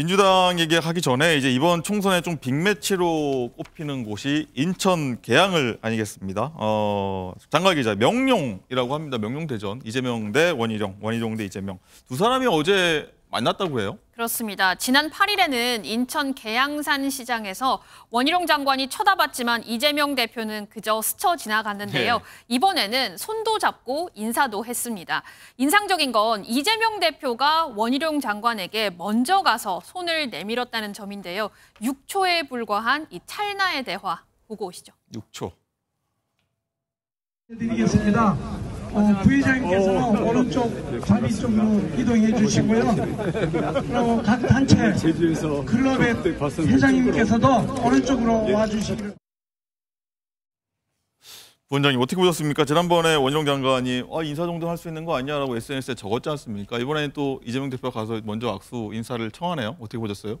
민주당 얘기하기 전에 이제 이번 총선에 좀 빅매치로 꼽히는 곳이 인천 계양을 아니겠습니다. 어, 장관 기자 명룡이라고 합니다. 명룡 대전 이재명 대 원희룡, 원희룡 대 이재명 두 사람이 어제 만났다고 해요. 그렇습니다. 지난 8일에는 인천 계양산 시장에서 원희룡 장관이 쳐다봤지만 이재명 대표는 그저 스쳐 지나갔는데요. 네. 이번에는 손도 잡고 인사도 했습니다. 인상적인 건 이재명 대표가 원희룡 장관에게 먼저 가서 손을 내밀었다는 점인데요. 6초에 불과한 이 찰나의 대화 보고 오시죠. 6초. 드리겠습니다. 어, 부회장님께서는 오른쪽 자리 쪽으로 이동해 주시고요. 그리고 각 단체 클럽의 회장님께서도 오른쪽으로 와주시기를. 부원장님 어떻게 보셨습니까? 지난번에 원희룡 장관이 아, 인사 정도 할 수 있는 거 아니냐라고 SNS에 적었지 않습니까? 이번에는 또 이재명 대표가 가서 먼저 악수 인사를 청하네요. 어떻게 보셨어요?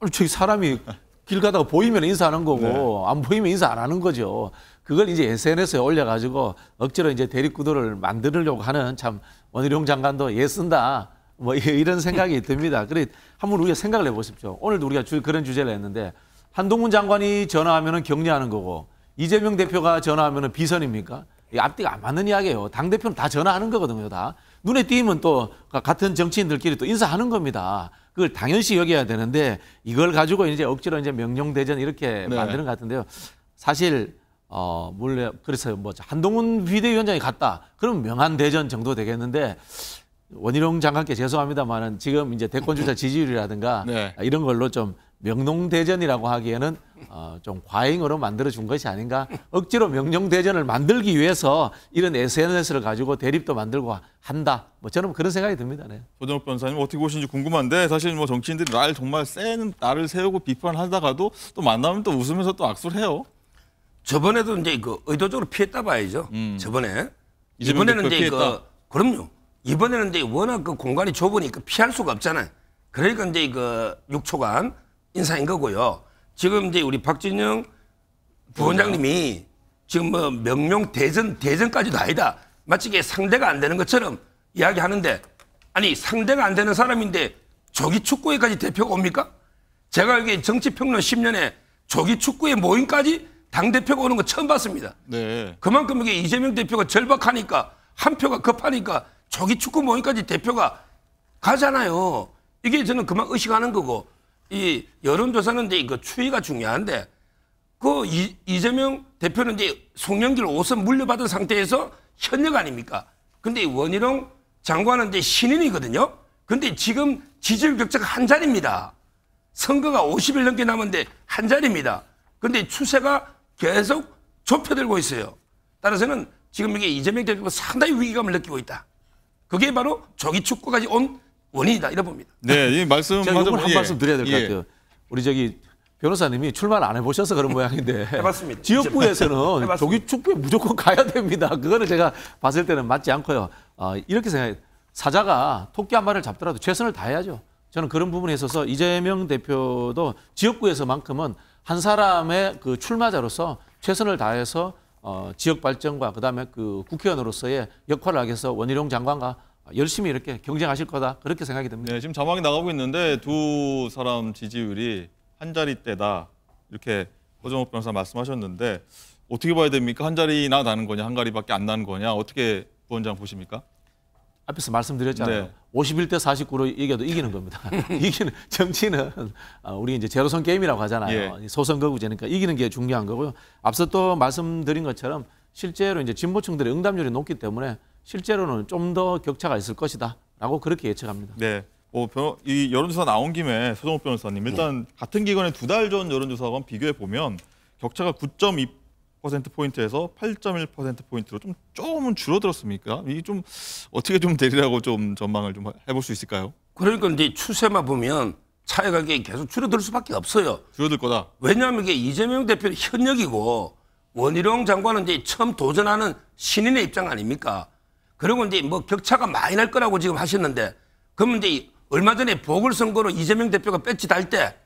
아니, 저기 사람이 길 가다가 보이면 인사하는 거고 네. 안 보이면 인사 안 하는 거죠. 그걸 이제 SNS에 올려가지고 억지로 이제 대립구도를 만들려고 하는 참 원희룡 장관도 예 쓴다. 뭐 이런 생각이 듭니다. 그래 한번 우리가 생각을 해보십시오. 오늘도 우리가 주, 그런 주제를 했는데 한동훈 장관이 전화하면은 격려하는 거고 이재명 대표가 전화하면은 비선입니까? 이 앞뒤가 안 맞는 이야기예요. 당 대표는 다 전화하는 거거든요. 다 눈에 띄면 또 같은 정치인들끼리 또 인사하는 겁니다. 그걸 당연시 여겨야 되는데 이걸 가지고 이제 억지로 이제 명령대전 이렇게 네. 만드는 것 같은데요. 사실 어 몰래 그래서 뭐 한동훈 비대위원장이 갔다. 그럼 명한 대전 정도 되겠는데 원희룡 장관께 죄송합니다만은 지금 이제 대권 주자 지지율이라든가 네. 이런 걸로 좀 명농 대전이라고 하기에는 어, 좀 과잉으로 만들어 준 것이 아닌가. 억지로 명령대전을 만들기 위해서 이런 SNS를 가지고 대립도 만들고 한다. 뭐 저는 그런 생각이 듭니다. 네. 조정욱 변호사님 어떻게 보시는지 궁금한데 사실 뭐 정치인들이 날 정말 센 나를 세우고 비판하다가도 또 만나면 또 웃으면서 또 악수를 해요. 저번에도 이제 그 의도적으로 피했다 봐야죠. 저번에 음. 이재명 이번에는 이제 피했다? 그 그럼요. 이번에는 이제 워낙 그 공간이 좁으니까 피할 수가 없잖아요. 그러니까 이제 그 6초간 인사인 거고요. 지금 이제 우리 박진영 부원장님이 지금 뭐 명령 대전 대전까지도 아니다. 마치 이게 상대가 안 되는 것처럼 이야기하는데 아니 상대가 안 되는 사람인데 조기 축구회까지 대표가 옵니까? 제가 여기 정치평론 10년에 조기 축구회 모임까지 당 대표가 오는 거 처음 봤습니다. 네. 그만큼 이게 이재명 대표가 절박하니까 한 표가 급하니까 조기 축구 모임까지 대표가 가잖아요. 이게 저는 그만 의식하는 거고 이 여론조사는 이제 이거 추이가 중요한데 그 이, 이재명 대표는 이제 송영길 5선 물려받은 상태에서 현역 아닙니까? 근데 이 원희룡 장관은 이제 신인이거든요. 근데 지금 지지율 격차가 한 자리입니다. 선거가 50일 넘게 남았는데 한 자리입니다. 근데 추세가 계속 좁혀들고 있어요. 따라서는 지금 이게 이재명 대표가 상당히 위기감을 느끼고 있다. 그게 바로 조기 축구까지 온 원인이다. 이래 봅니다. 네, 이 말씀 제가 이걸 한 예. 말씀 드려야 될것 예. 같아요. 우리 저기 변호사님이 출마를 안 해보셔서 그런 모양인데 해봤습니다. 지역구에서는. 조기 축구에 무조건 가야 됩니다. 그거는 제가 봤을 때는 맞지 않고요. 어, 이렇게 생각해요. 사자가 토끼 한 마리를 잡더라도 최선을 다해야죠. 저는 그런 부분에 있어서 이재명 대표도 지역구에서만큼은 한 사람의 그 출마자로서 최선을 다해서 어, 지역 발전과 그다음에 그 국회의원으로서의 역할을 하기 위해서 원희룡 장관과 열심히 이렇게 경쟁하실 거다 그렇게 생각이 듭니다. 네, 지금 자막이 나가고 있는데 두 사람 지지율이 한 자리대다 이렇게 허정욱 변호사 말씀하셨는데 어떻게 봐야 됩니까? 한 자리나 나는 거냐, 한 자리밖에 안 나는 거냐? 어떻게 부원장 보십니까? 앞에서 말씀드렸잖아요. 네. 51대 49로 이겨도 이기는 겁니다. 이기는 정치는 어, 우리 이제 제로선 게임이라고 하잖아요. 예. 소선거구제니까 이기는 게 중요한 거고요. 앞서 또 말씀드린 것처럼 실제로 이제 진보층들의 응답률이 높기 때문에 실제로는 좀 더 격차가 있을 것이다라고 그렇게 예측합니다. 네. 뭐 변호, 이 여론조사 나온 김에 서정욱 변호사님 일단 같은 기관의 두 달 전 여론조사와 비교해 보면 격차가 9.2% 포인트에서 8.1% 포인트로 좀 조금은 줄어들었습니까? 이게 좀 어떻게 좀 되리라고 좀 전망을 좀 해볼 수 있을까요? 그러니까 이제 추세만 보면 차이가 계속 줄어들 수밖에 없어요. 줄어들 거다. 왜냐하면 이게 이재명 대표는 현역이고 원희룡 장관은 이제 처음 도전하는 신인의 입장 아닙니까? 그리고 이제 뭐 격차가 많이 날 거라고 지금 하셨는데 그러면 이제 얼마 전에 보궐선거로 이재명 대표가 배치 달때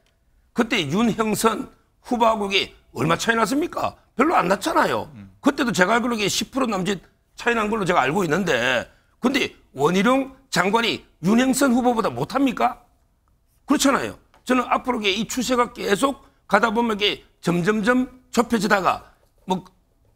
그때 윤형선 후보하고 이게 얼마 차이 났습니까? 별로 안 났잖아요. 그때도 제가 알기로 이게 10% 남짓 차이 난 걸로 제가 알고 있는데 근데 원희룡 장관이 윤형선 후보보다 못합니까? 그렇잖아요. 저는 앞으로 이 추세가 계속 가다 보면 이게 점점점 좁혀지다가 뭐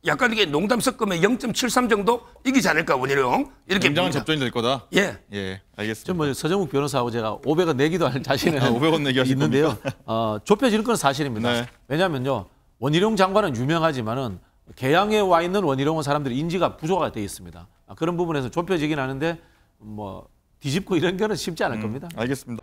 약간 이게 농담 섞으면 0.73 정도 이기지 않을까 원희룡 이렇게 굉장한. 접전이 될 거다. 예. 예, 알겠습니다. 좀뭐 서정욱 변호사하고 제가 500원 내기도 할 자신은 아, 500원 내기 하실 있는데요. 어, 좁혀지는 건 사실입니다. 네. 왜냐하면요. 원희룡 장관은 유명하지만은 개항에 와 있는 원희룡은 사람들이 인지가 부족하게 돼 있습니다. 아, 그런 부분에서 좁혀지긴 하는데 뭐 뒤집고 이런 거는 쉽지 않을 겁니다. 알겠습니다.